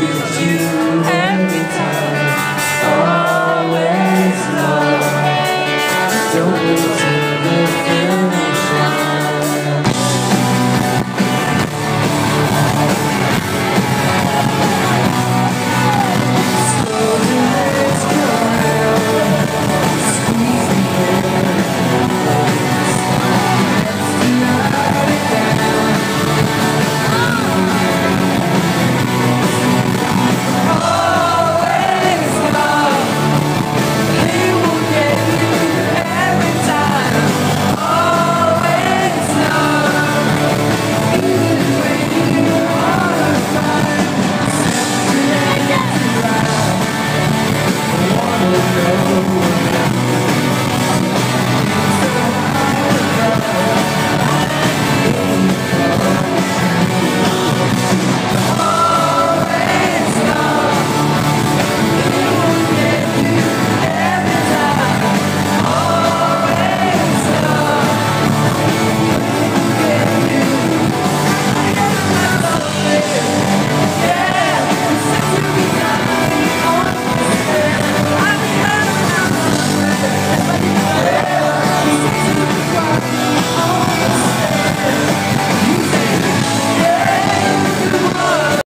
you.